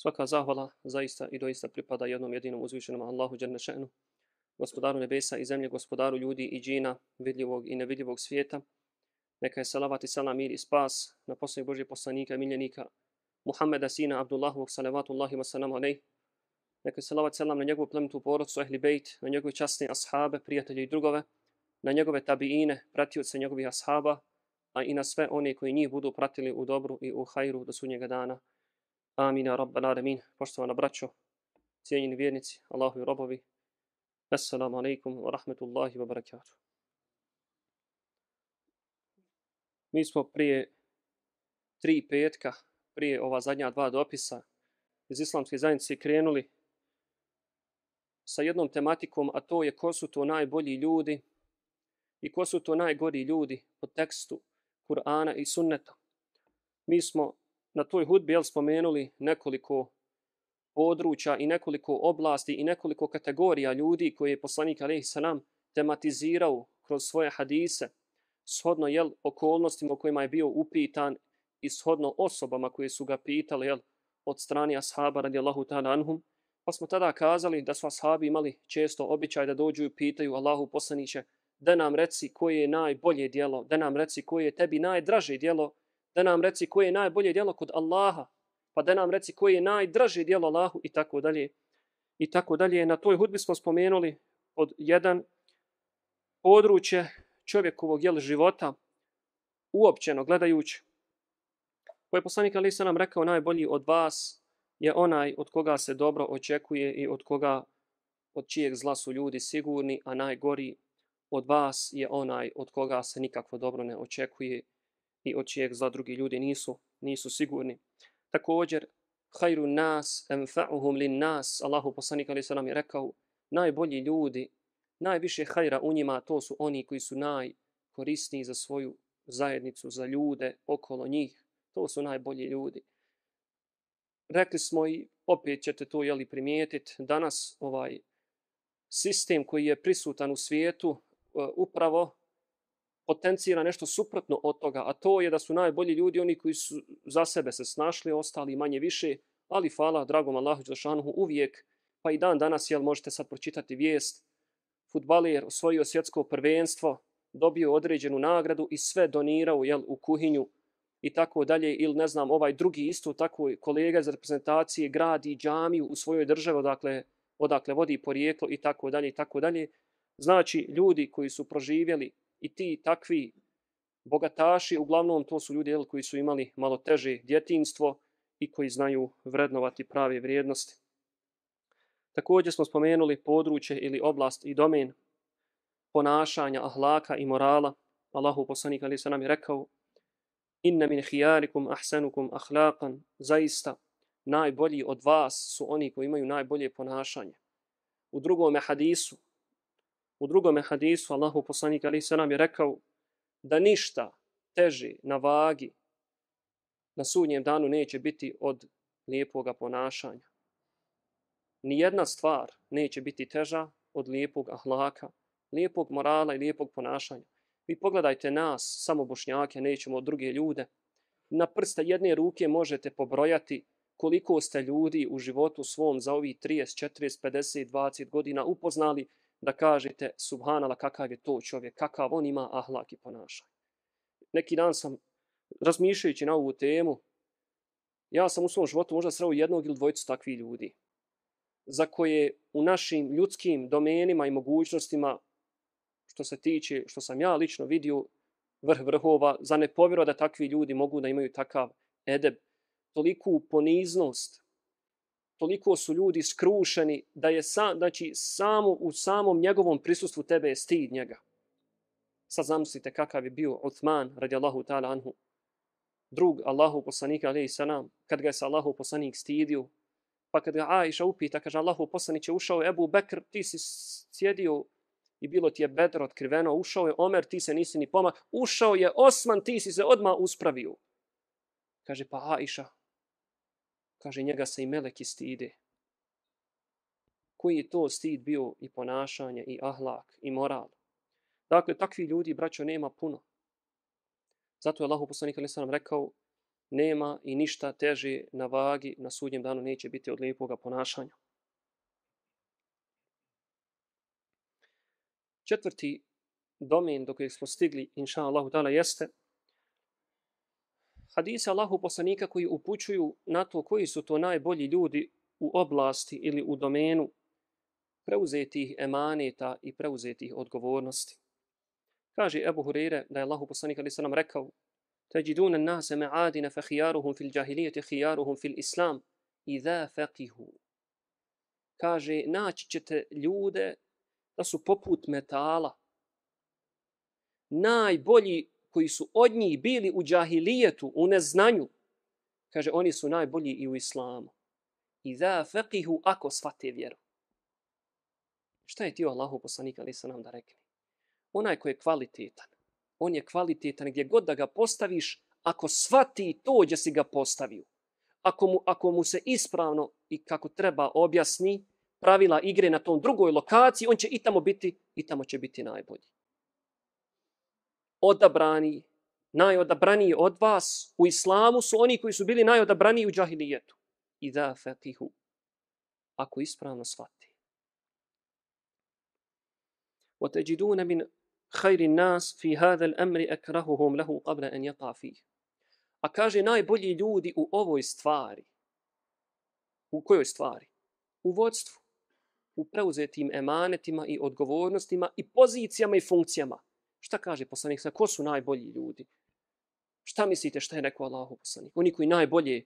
Svaka zahvala zaista i doista pripada jednom jedinom uzvišenom Allahu Đernešenu, gospodaru nebesa i zemlje, gospodaru ljudi i džina, vidljivog i nevidljivog svijeta. Neka je salavat i salam mir i spas na posljednjeg Božje poslanika i miljenika Muhammeda sina Abdullahovog salavatullahi wa salam alej. Neka je salavat salam na njegovu plemtu porodcu Ehli Bejt, na njegove časne ashabe, prijatelje i drugove, na njegove tabiine, pratioce njegovih ashaba, a i na sve one koji njih budu pratili u dobru i u hajru do sudnjega dana. Amin, Rabban, alamin. Poštovana braćo, cijenjeni vjernici, Allahu i robovi. Assalamu alaikum wa rahmetullahi wa barakatuh. Mi smo prije tri petka, prije ova zadnja dva dopisa iz islamske zajednice krenuli sa jednom tematikom, a to je ko su to najbolji ljudi i ko su to najgori ljudi po tekstu Kur'ana i sunneta. Mi smo na toj hudbi jel, spomenuli nekoliko područja i nekoliko oblasti i nekoliko kategorija ljudi koje je poslanik alaihi salam tematizirao kroz svoje hadise, shodno jel, okolnostima u kojima je bio upitan i shodno osobama koje su ga pitali jel, od strani ashaba radijallahu ta'ala anhum, pa smo tada kazali da su ashabi imali često običaj da dođu i pitaju Allahu poslaniće da nam reci koje je najbolje dijelo, da nam reci koje je tebi najdraže dijelo, da nam reci koje je najbolje djelo kod Allaha, pa da nam reci koje je najdraže djelo Allahu i tako dalje. I tako dalje. Na toj hudbi smo spomenuli od jedan područje čovjekovog jel života, uopćeno gledajući, koje poslanik Ali nam rekao najbolji od vas je onaj od koga se dobro očekuje i od koga od čijeg zla su ljudi sigurni, a najgori od vas je onaj od koga se nikakvo dobro ne očekuje i od čijeg zla drugi ljudi nisu, nisu sigurni. Također, hajru nas, enfa'uhum lin nas, Allahu poslanik ali nam je rekao, najbolji ljudi, najviše hajra u njima, to su oni koji su najkorisniji za svoju zajednicu, za ljude okolo njih. To su najbolji ljudi. Rekli smo i opet ćete to jeli primijetiti, danas ovaj sistem koji je prisutan u svijetu, e, upravo potencira nešto suprotno od toga, a to je da su najbolji ljudi oni koji su za sebe se snašli, ostali manje više, ali fala dragom Allahu Đelšanuhu uvijek, pa i dan danas, jel možete sad pročitati vijest, futbaler osvojio svjetsko prvenstvo, dobio određenu nagradu i sve donirao jel, u kuhinju i tako dalje, ili ne znam, ovaj drugi isto tako kolega iz reprezentacije gradi džamiju u svojoj državi, odakle, odakle vodi porijeklo i tako dalje i tako dalje. Znači, ljudi koji su proživjeli i ti takvi bogataši, uglavnom to su ljudi koji su imali malo teže djetinstvo i koji znaju vrednovati prave vrijednosti. Također smo spomenuli područje ili oblast i domen ponašanja, ahlaka i morala. Allahu poslanik ali se nam je rekao Inna min hijarikum ahsanukum ahlakan, zaista najbolji od vas su oni koji imaju najbolje ponašanje. U drugom hadisu U drugom hadisu Allahu poslanik ali se nam je rekao da ništa teži na vagi na sudnjem danu neće biti od lijepog ponašanja. Ni jedna stvar neće biti teža od lijepog ahlaka, lijepog morala i lijepog ponašanja. Vi pogledajte nas, samo bošnjake, nećemo od druge ljude. Na prsta jedne ruke možete pobrojati koliko ste ljudi u životu svom za ovih 30, 40, 50, 20 godina upoznali da kažete subhanala kakav je to čovjek, kakav on ima ahlak i ponašanje. Neki dan sam razmišljajući na ovu temu, ja sam u svom životu možda sreo jednog ili dvojicu takvih ljudi za koje u našim ljudskim domenima i mogućnostima što se tiče, što sam ja lično vidio vrh vrhova, za ne povjero da takvi ljudi mogu da imaju takav edeb, toliku poniznost, toliko su ljudi skrušeni da je sa, znači, samo u samom njegovom prisustvu tebe je stid njega. Sad zamislite kakav je bio Uthman radijallahu ta'ala anhu, drug Allahu poslanika alaihi salam, kad ga je sa Allahu poslanik stidio, pa kad ga Aisha upita, kaže Allahu poslanik je ušao je Ebu Bekr, ti si sjedio i bilo ti je bedro otkriveno, ušao je Omer, ti se nisi ni pomak, ušao je Osman, ti si se odma uspravio. Kaže, pa Aisha, kaže njega se i meleki stide. Koji je to stid bio i ponašanje i ahlak i moral. Dakle, takvi ljudi, braćo, nema puno. Zato je Allah poslanik ali sam rekao nema i ništa teže na vagi na sudnjem danu neće biti od lijepoga ponašanja. Četvrti domen do kojeg smo stigli, inša Allahu ta'ala, jeste hadise Allahu poslanika koji upućuju na to koji su to najbolji ljudi u oblasti ili u domenu preuzetih emaneta i preuzetih odgovornosti. Kaže Ebu Hurire da je Allahu poslanik ali se nam rekao تجدون الناس معادن فخيارهم في الجاهلية خيارهم في الإسلام إذا فقهوا kaže naći ćete ljude da su poput metala najbolji koji su od njih bili u džahilijetu, u neznanju, kaže, oni su najbolji i u islamu. I da feqihu ako svate vjeru. Šta je ti Allahu poslanika, ali nam da rekli? Onaj koji je kvalitetan, on je kvalitetan gdje god da ga postaviš, ako svati to gdje si ga postavio. Ako mu, ako mu se ispravno i kako treba objasni pravila igre na tom drugoj lokaciji, on će i tamo biti, i tamo će biti najbolji odabrani, najodabraniji od vas u islamu su oni koji su bili najodabraniji u džahilijetu. I da fatihu, ako ispravno shvati. وتجدون من خير الناس في هذا الأمر أكرههم له قبل أن يقع فيه. A kaže najbolji ljudi u ovoj stvari. U kojoj stvari? U vodstvu. U preuzetim emanetima i odgovornostima i pozicijama i funkcijama. Šta kaže poslanik? Ko su najbolji ljudi? Šta mislite šta je rekao Allahu poslanik? Oni koji najbolje,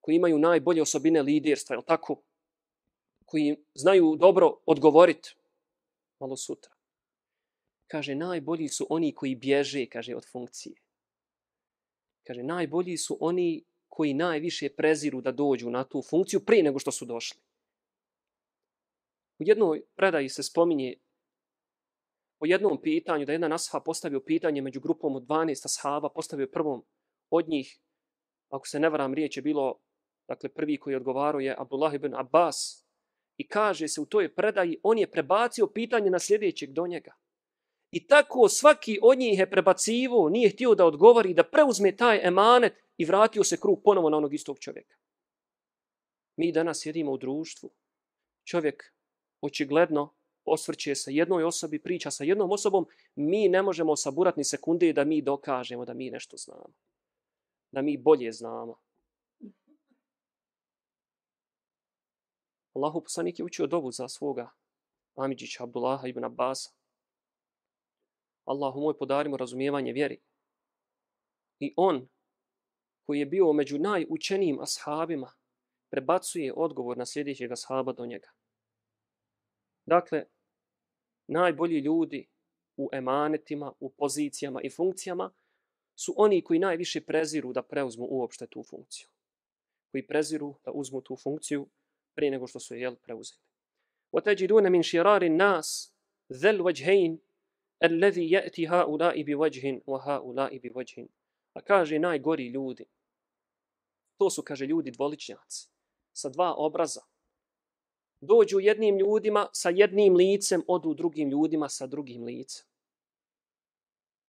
koji imaju najbolje osobine liderstva, je tako? Koji znaju dobro odgovoriti malo sutra. Kaže, najbolji su oni koji bježe, kaže, od funkcije. Kaže, najbolji su oni koji najviše preziru da dođu na tu funkciju prije nego što su došli. U jednoj predaji se spominje o jednom pitanju, da jedan ashab postavio pitanje među grupom od 12 ashaba, postavio prvom od njih, ako se ne varam, riječ je bilo, dakle, prvi koji odgovarao je Abdullah ibn Abbas, i kaže se u toj predaji, on je prebacio pitanje na sljedećeg do njega. I tako svaki od njih je prebacivo, nije htio da odgovori, da preuzme taj emanet i vratio se krug ponovo na onog istog čovjeka. Mi danas sjedimo u društvu. Čovjek očigledno osvrće sa jednoj osobi, priča sa jednom osobom, mi ne možemo saburati ni sekunde da mi dokažemo da mi nešto znamo. Da mi bolje znamo. Allahu poslanik je učio dobu za svoga Amidžića Abdullaha ibn Abbas. Allahu moj podarimo razumijevanje vjeri. I on, koji je bio među najučenijim ashabima, prebacuje odgovor na sljedećeg ashaba do njega. Dakle, najbolji ljudi u emanetima, u pozicijama i funkcijama su oni koji najviše preziru da preuzmu uopšte tu funkciju. Koji preziru da uzmu tu funkciju prije nego što su je jel preuzeli. وَتَجِدُونَ مِنْ شِرَارِ النَّاسِ ذَلْ وَجْهَيْنِ الَّذِي يَأْتِ هَا أُولَاءِ بِوَجْهٍ وَهَا أُولَاءِ بِوَجْهٍ A kaže najgori ljudi. To su, kaže, ljudi dvoličnjaci. Sa dva obraza dođu jednim ljudima sa jednim licem, odu drugim ljudima sa drugim licem.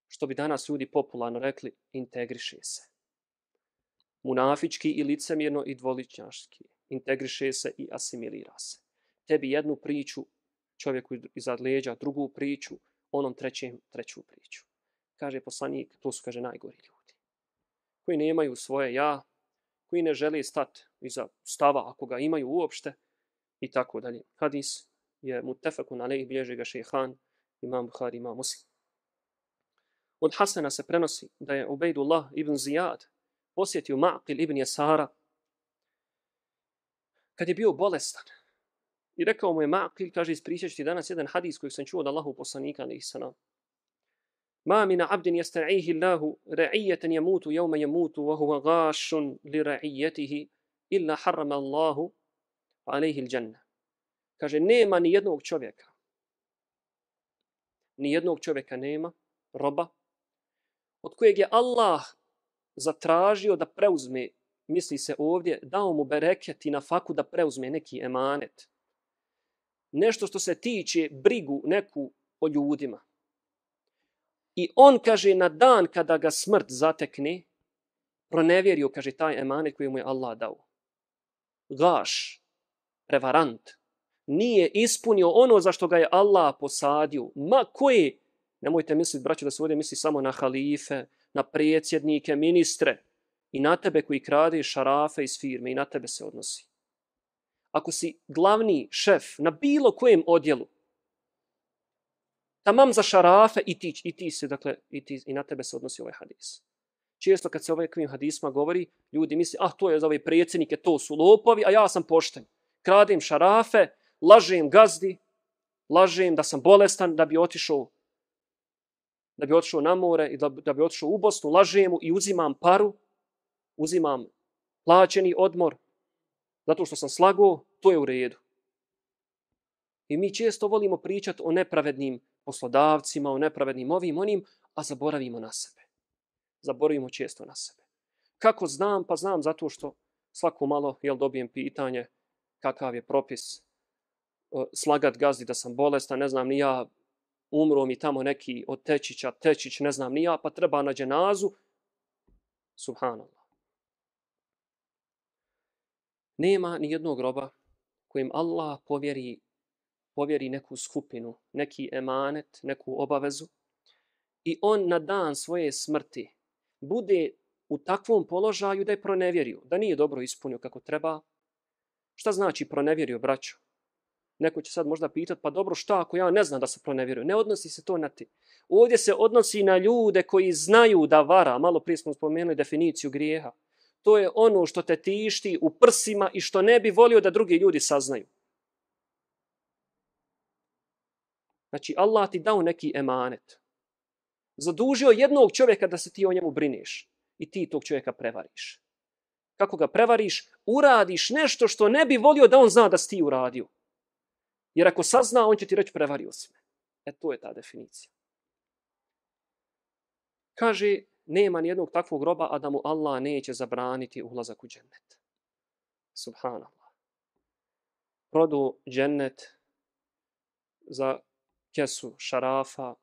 Što bi danas ljudi popularno rekli, integriše se. Munafički i licemjerno i dvoličnjaški. Integriše se i asimilira se. Tebi jednu priču, čovjeku iza leđa, drugu priču, onom trećem, treću priču. Kaže poslanik, to su, kaže, najgori ljudi. Koji nemaju svoje ja, koji ne žele stati iza stava, ako ga imaju uopšte, i tako dalje. Hadis je mutefakun alejh bilježi ga šehan, imam Bukhari, imam Muslim. Od Hasana se prenosi da je Ubejdullah ibn Zijad posjetio Ma'qil ibn Jasara kad je bio bolestan. I rekao mu je Ma'qil, kaže, ispričat ti danas jedan hadis koji sam čuo od Allahu poslanika, alaihi sanam. Ma mina abdin jasta'ihi Allahu ra'ijeten jamutu jevme jamutu wa huwa gašun li ra'ijetihi illa harrama Allahu alejhi l'đanna. Kaže, nema ni jednog čovjeka. Ni jednog čovjeka nema, roba, od kojeg je Allah zatražio da preuzme, misli se ovdje, dao mu bereket i na faku da preuzme neki emanet. Nešto što se tiče brigu neku o ljudima. I on kaže na dan kada ga smrt zatekne, pronevjerio, kaže, taj emanet koji mu je Allah dao. Gaš, prevarant, nije ispunio ono za što ga je Allah posadio. Ma koje, nemojte misliti, braću, da se ovdje misli samo na halife, na predsjednike, ministre i na tebe koji krade šarafe iz firme i na tebe se odnosi. Ako si glavni šef na bilo kojem odjelu, tamam za šarafe i ti, i ti se, dakle, i, ti, i na tebe se odnosi ovaj hadis. Često kad se ovakvim hadisma govori, ljudi misle, ah, to je za ove predsjednike, to su lopovi, a ja sam pošten. Kradem šarafe, lažem gazdi, lažem da sam bolestan, da bi otišao da bi otišao na more i da, da bi otišao u Bosnu, lažem mu i uzimam paru, uzimam plaćeni odmor, zato što sam slago, to je u redu. I mi često volimo pričati o nepravednim poslodavcima, o nepravednim ovim onim, a zaboravimo na sebe. Zaboravimo često na sebe. Kako znam? Pa znam zato što svako malo jel dobijem pitanje kakav je propis e, slagat gazdi da sam bolestan, ne znam ni ja, umro mi tamo neki od tečića, tečić, ne znam ni ja, pa treba na dženazu. Subhanallah. Nema ni jednog groba kojim Allah povjeri, povjeri neku skupinu, neki emanet, neku obavezu i on na dan svoje smrti bude u takvom položaju da je pronevjerio, da nije dobro ispunio kako treba. Šta znači pronevjerio, braćo? Neko će sad možda pitati, pa dobro, šta ako ja ne znam da se pronevjerio? Ne odnosi se to na ti. Ovdje se odnosi na ljude koji znaju da vara. Malo prije smo spomenuli definiciju grijeha. To je ono što te tišti u prsima i što ne bi volio da drugi ljudi saznaju. Znači, Allah ti dao neki emanet. Zadužio jednog čovjeka da se ti o njemu brineš. I ti tog čovjeka prevariš. Kako ga prevariš? Uradiš nešto što ne bi volio da on zna da si ti uradio. Jer ako sazna, on će ti reći prevario si me. E to je ta definicija. Kaže, nema nijednog takvog groba, a da mu Allah neće zabraniti ulazak u džennet. Subhanallah. Produ džennet za kesu šarafa,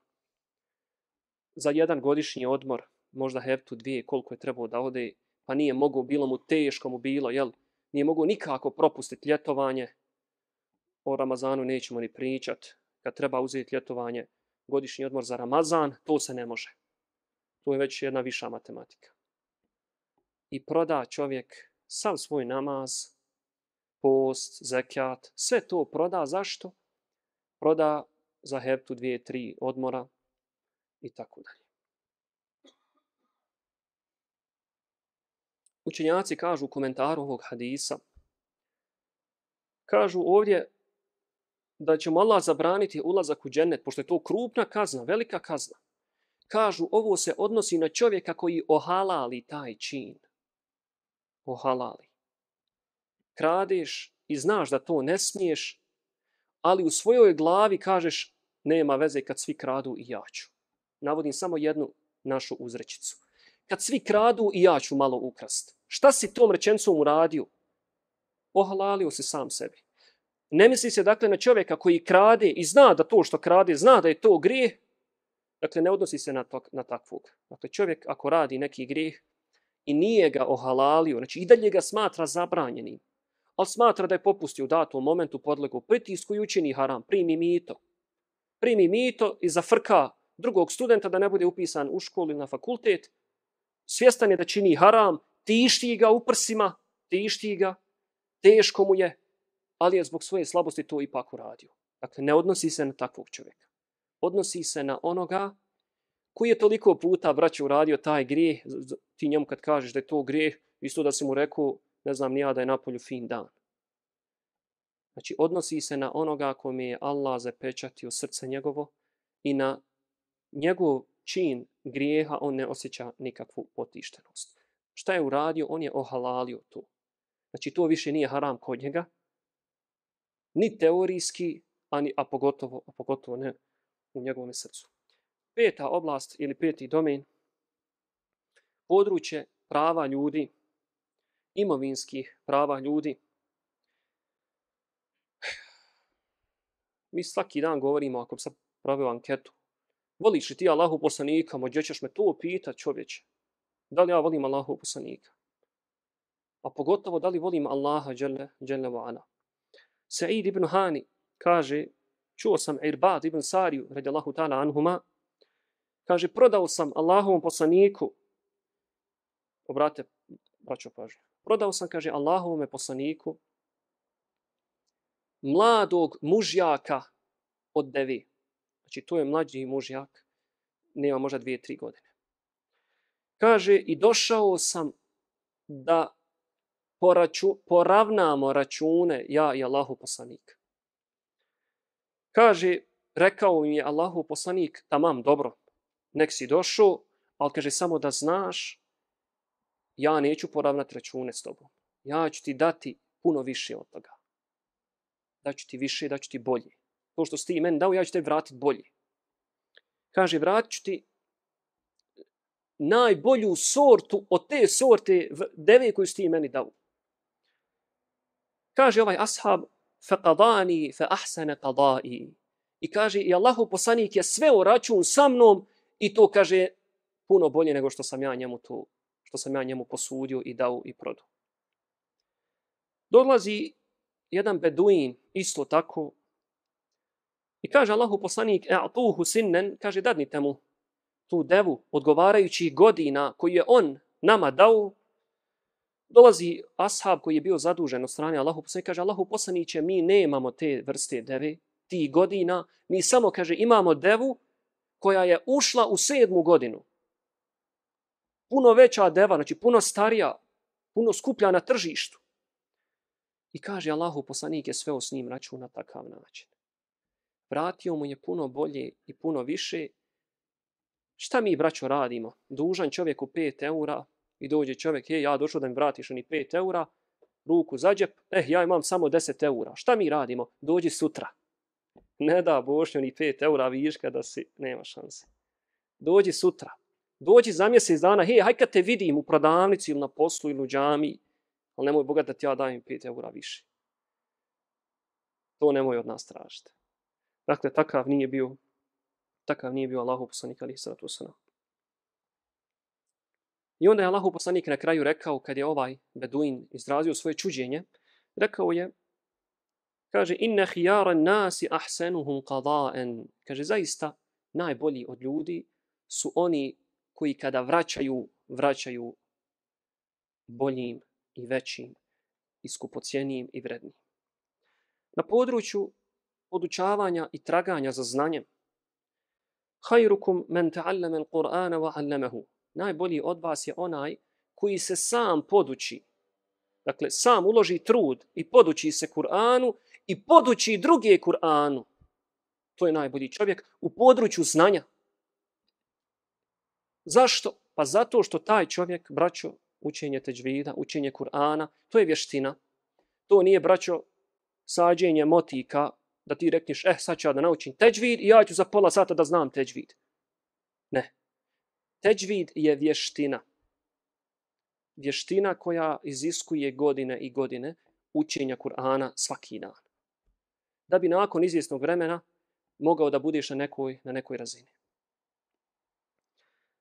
za jedan godišnji odmor, možda heptu dvije, koliko je trebao da ode, pa nije mogo, bilo mu teško mu bilo, jel? Nije mogo nikako propustiti ljetovanje, o Ramazanu nećemo ni pričat. Kad treba uzeti ljetovanje, godišnji odmor za Ramazan, to se ne može. To je već jedna viša matematika. I proda čovjek sav svoj namaz, post, zekijat, sve to proda. Zašto? Proda za heptu dvije, tri odmora i tako dalje. Učenjaci kažu u komentaru ovog hadisa, kažu ovdje da će mu Allah zabraniti ulazak u džennet, pošto je to krupna kazna, velika kazna. Kažu, ovo se odnosi na čovjeka koji ohalali taj čin. Ohalali. Kradeš i znaš da to ne smiješ, ali u svojoj glavi kažeš, nema veze kad svi kradu i ja ću. Navodim samo jednu našu uzrećicu. Kad svi kradu i ja ću malo ukrast. Šta si tom rečencom uradio? Ohalalio se sam sebi. Ne misli se dakle na čovjeka koji krade i zna da to što krade, zna da je to grijeh. Dakle, ne odnosi se na, to, na takvog. Dakle, čovjek ako radi neki grijeh i nije ga ohalalio, znači i dalje ga smatra zabranjenim, ali smatra da je popustio u datom momentu podlegu pritisku i učini haram, primi mito. Primi mito i zafrka drugog studenta da ne bude upisan u školu ili na fakultet, svjestan je da čini haram, tišti ga u prsima, tišti ga, teško mu je, ali je zbog svoje slabosti to ipak uradio. Dakle, ne odnosi se na takvog čovjeka. Odnosi se na onoga koji je toliko puta, braće, uradio taj grijeh, ti njemu kad kažeš da je to grijeh, isto da si mu rekao, ne znam, nija da je napolju fin dan. Znači, odnosi se na onoga kome je Allah zapečatio srce njegovo i na njegov čin grijeha on ne osjeća nikakvu potištenost. Šta je uradio? On je ohalalio to. Znači, to više nije haram kod njega, ni teorijski, ani, a, pogotovo, a pogotovo ne u njegovom srcu. Peta oblast ili peti domen, područje prava ljudi, imovinskih prava ljudi. Mi svaki dan govorimo, ako sam pravio anketu, voliš li ti Allahu poslanika, mođe ćeš me to pita čovječe. Da li ja volim Allahu poslanika? A pogotovo da li volim Allaha dželle, dželle wa ala. Sa'id ibn Hani kaže, čuo sam Irbad ibn Sariju, radijallahu ta'ala anhuma, kaže, prodao sam Allahovom poslaniku, obrate, braćo pažnju, prodao sam, kaže, Allahovom poslaniku, mladog mužjaka od devi. Znači, to je mlađi mužjak, nema možda dvije, tri godine. Kaže, i došao sam da poraču, poravnamo račune ja i Allahu poslanik. Kaže, rekao mi je Allahu poslanik, tamam, dobro, nek si došao, ali kaže, samo da znaš, ja neću poravnati račune s tobom. Ja ću ti dati puno više od toga. Daću ti više, daću ti bolje. To što si ti meni dao, ja ću te vratiti bolje. Kaže, vratit ću ti najbolju sortu od te sorte deve koju si ti meni dao. Kaže ovaj ashab, faqadani fa ahsana qada'i. I kaže, i Allahu poslanik je sve o račun sa mnom i to kaže puno bolje nego što sam ja njemu to, što sam ja njemu posudio i dao i prodao. Dolazi jedan beduin, isto tako, i kaže Allahu poslanik, e'tuhu sinnen, kaže, dadnite mu tu devu odgovarajući godina koju je on nama dao, dolazi ashab koji je bio zadužen od strane Allahu poslanika, kaže Allahu poslaniće, mi nemamo te vrste deve, ti godina, mi samo, kaže, imamo devu koja je ušla u sedmu godinu. Puno veća deva, znači puno starija, puno skuplja na tržištu. I kaže Allahu poslanik je sve s njim račun na takav način. Vratio mu je puno bolje i puno više. Šta mi, braćo, radimo? Dužan čovjeku 5 eura, i dođe čovjek, je, ja došao da mi vratiš oni 5 eura, ruku za džep, eh, ja imam samo 10 eura. Šta mi radimo? Dođi sutra. Ne da bošnjo ni 5 eura viška da si, nema šanse. Dođi sutra. Dođi za mjesec dana, hej, haj kad te vidim u prodavnici ili na poslu ili u džami, ali nemoj Boga da ti ja dajem 5 eura više. To nemoj od nas tražiti. Dakle, takav nije bio, takav nije bio Allahu poslanik ali sallatu sallam. I onda je Allahu poslanik na kraju rekao, kad je ovaj Beduin izrazio svoje čuđenje, rekao je, kaže, inna hijara nasi ahsenuhum qada'en. Kaže, zaista, najbolji od ljudi su oni koji kada vraćaju, vraćaju boljim i većim i skupocijenijim i vrednim. Na području podučavanja i traganja za znanjem, hajrukum men ta'allama al-Qur'ana wa 'allamahu najbolji od vas je onaj koji se sam poduči. Dakle, sam uloži trud i poduči se Kur'anu i poduči druge Kur'anu. To je najbolji čovjek u području znanja. Zašto? Pa zato što taj čovjek, braćo, učenje teđvida, učenje Kur'ana, to je vještina. To nije, braćo, sađenje motika, da ti rekneš, eh, sad ću ja da naučim teđvid i ja ću za pola sata da znam teđvid. Ne. Teđvid je vještina. Vještina koja iziskuje godine i godine učenja Kur'ana svaki dan. Da bi nakon izvjesnog vremena mogao da budeš na nekoj, na nekoj razini.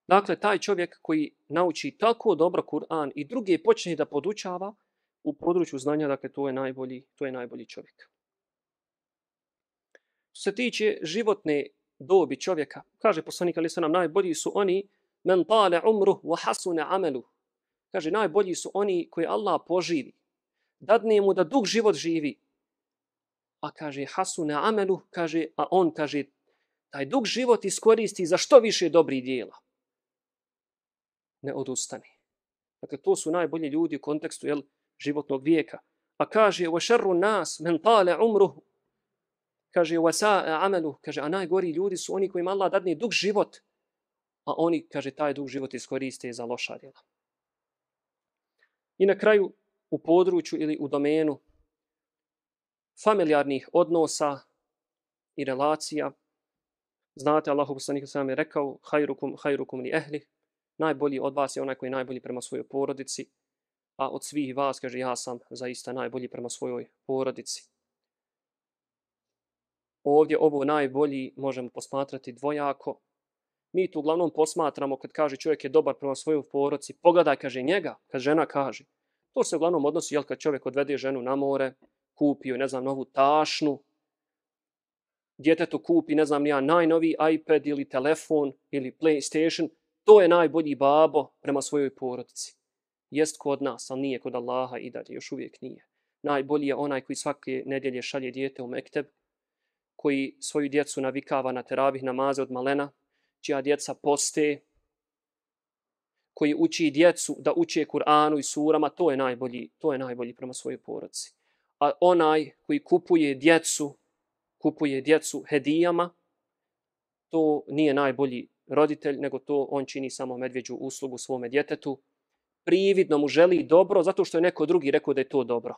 Dakle, taj čovjek koji nauči tako dobro Kur'an i druge počne da podučava u području znanja, dakle, to je najbolji, to je najbolji čovjek. Što se tiče životne dobi čovjeka, kaže poslanik Ali nam najbolji su oni men tale umru wa hasuna amelu. Kaže, najbolji su oni koji Allah poživi. Dadne mu da dug život živi. A kaže, hasuna amelu, kaže, a on kaže, taj dug život iskoristi za što više dobrih dijela. Ne odustani. Dakle, to su najbolji ljudi u kontekstu jel, životnog vijeka. A kaže, wa šerru nas, men tale umru, kaže, wa sa amelu, kaže, a najgori ljudi su oni kojima Allah dadne dug život, a oni, kaže, taj dug život iskoriste za loša djela. I na kraju, u području ili u domenu familijarnih odnosa i relacija, znate, Allah poslanik sam je rekao, hajrukum, hajrukum li ehli, najbolji od vas je onaj koji je najbolji prema svojoj porodici, a od svih vas, kaže, ja sam zaista najbolji prema svojoj porodici. Ovdje ovo najbolji možemo posmatrati dvojako, Mi tu uglavnom posmatramo kad kaže čovjek je dobar prema svojoj poroci. Pogledaj, kaže njega, kad žena kaže. To se uglavnom odnosi, jel, kad čovjek odvede ženu na more, kupio, ne znam, novu tašnu, djetetu kupi, ne znam, nija najnoviji iPad ili telefon ili PlayStation, to je najbolji babo prema svojoj porodici. Jest kod nas, ali nije kod Allaha i dalje, još uvijek nije. Najbolji je onaj koji svake nedjelje šalje dijete u mekteb, koji svoju djecu navikava na teravih namaze od malena, čija djeca poste, koji uči djecu da uče Kur'anu i surama, to je najbolji, to je najbolji prema svojoj porodici. A onaj koji kupuje djecu, kupuje djecu hedijama, to nije najbolji roditelj, nego to on čini samo medvjeđu uslugu svome djetetu. Prividno mu želi dobro, zato što je neko drugi rekao da je to dobro.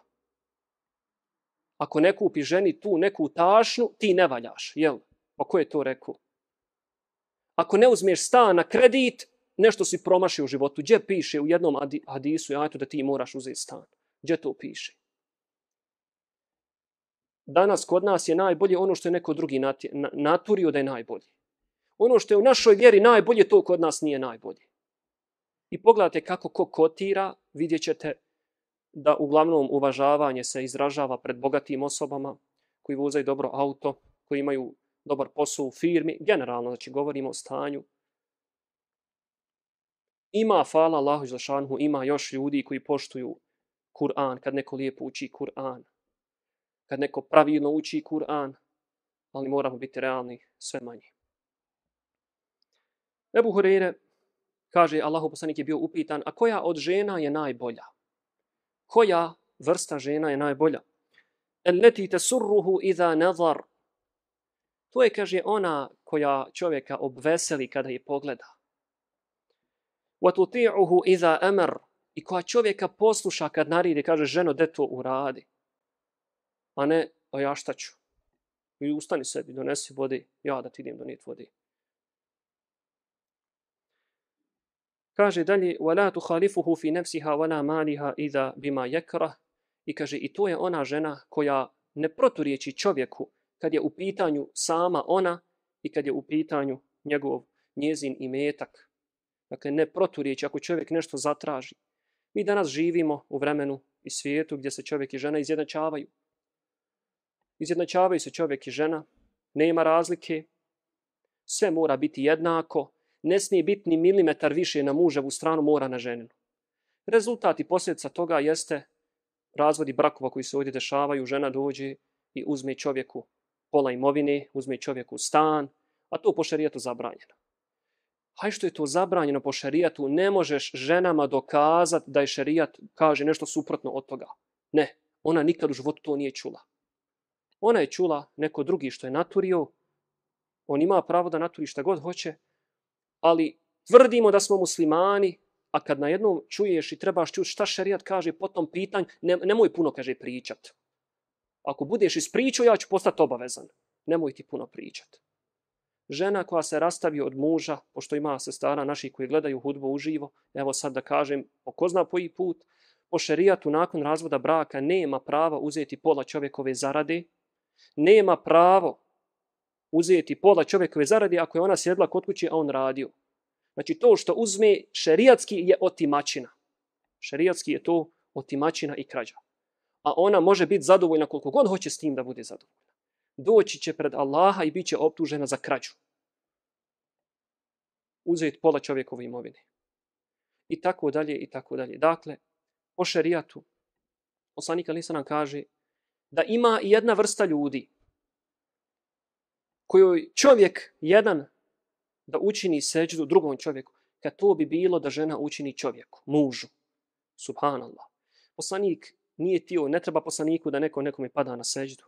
Ako ne kupi ženi tu neku tašnu, ti ne valjaš, jel? Pa ko je to rekao? Ako ne uzmeš stan na kredit, nešto si promašio u životu. Gdje piše u jednom hadisu, ja da ti moraš uzeti stan? Gdje to piše? Danas kod nas je najbolje ono što je neko drugi naturio da je najbolje. Ono što je u našoj vjeri najbolje, to kod nas nije najbolje. I pogledajte kako ko kotira, vidjet ćete da uglavnom uvažavanje se izražava pred bogatim osobama koji vozaju dobro auto, koji imaju dobar posao u firmi, generalno, znači govorimo o stanju. Ima, fala Allahu Žešanhu, ima još ljudi koji poštuju Kur'an, kad neko lijepo uči Kur'an, kad neko pravilno uči Kur'an, ali moramo biti realni sve manje. Ebu Hureyre kaže, Allahu poslanik je bio upitan, a koja od žena je najbolja? Koja vrsta žena je najbolja? Elleti tasurruhu iza nazar. To je, kaže, ona koja čovjeka obveseli kada je pogleda. Wa tuti'uhu iza amr. I koja čovjeka posluša kad naredi, kaže, ženo, de to uradi. A ne, a ja šta ću? I ustani sebi, donesi vode, ja da ti idem donijeti vode. Kaže dalje, وَلَا تُخَالِفُهُ فِي نَفْسِهَا وَلَا مَالِهَا إِذَا بِمَا يَكْرَهُ I kaže, i to je ona žena koja ne proturječi čovjeku kad je u pitanju sama ona i kad je u pitanju njegov njezin i metak. Dakle, ne proturječi ako čovjek nešto zatraži. Mi danas živimo u vremenu i svijetu gdje se čovjek i žena izjednačavaju. Izjednačavaju se čovjek i žena, nema razlike, sve mora biti jednako, ne smije biti ni milimetar više na muževu stranu, mora na ženinu. Rezultat i posljedica toga jeste razvodi brakova koji se ovdje dešavaju, žena dođe i uzme čovjeku pola imovine, uzme čovjeku stan, a to po šarijetu zabranjeno. Haj što je to zabranjeno po šarijatu, ne možeš ženama dokazati da je šarijat kaže nešto suprotno od toga. Ne, ona nikad u životu to nije čula. Ona je čula neko drugi što je naturio, on ima pravo da naturi šta god hoće, ali tvrdimo da smo muslimani, a kad na jednom čuješ i trebaš čuti šta šerijat kaže po tom pitanju, ne, nemoj puno, kaže, pričat. Ako budeš ispričao, ja ću postati obavezan. Nemoj ti puno pričat. Žena koja se rastavi od muža, pošto ima se stara naši koji gledaju hudbu uživo, evo sad da kažem, po ko zna koji put, po šerijatu nakon razvoda braka nema prava uzeti pola čovjekove zarade, nema pravo uzeti pola čovjekove zarade ako je ona sjedla kod kuće, a on radio. Znači to što uzme šerijatski je otimačina. Šerijatski je to otimačina i krađa. A ona može biti zadovoljna koliko god hoće s tim da bude zadovoljna. Doći će pred Allaha i bit će optužena za krađu. Uzeti pola čovjekove imovine. I tako dalje, i tako dalje. Dakle, po šerijatu, poslanik Ali nam kaže da ima jedna vrsta ljudi kojoj čovjek jedan da učini seđdu drugom čovjeku, kad to bi bilo da žena učini čovjeku, mužu. Subhanallah. Poslanik nije tio, ne treba poslaniku da neko nekome pada na seđdu.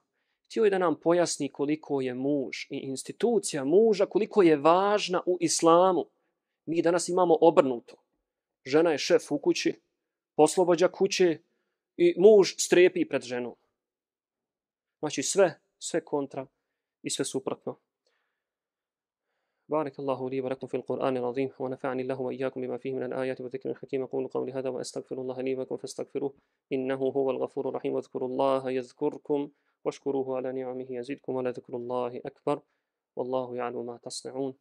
Tio je da nam pojasni koliko je muž i institucija muža, koliko je važna u islamu. Mi danas imamo obrnuto. Žena je šef u kući, poslobođa kuće i muž strepi pred ženom. Znači sve, sve kontra sve suprotno. بارك الله لي ولكم في القرآن العظيم ونفعني الله وإياكم بما فيه من الآيات والذكر الحكيم. أقول قولي هذا وأستغفر الله لي ولكم فاستغفروه إنه هو الغفور الرحيم. واذكروا الله يذكركم واشكروه على نعمه يزدكم ولذكر الله أكبر. والله يعلم ما تصنعون.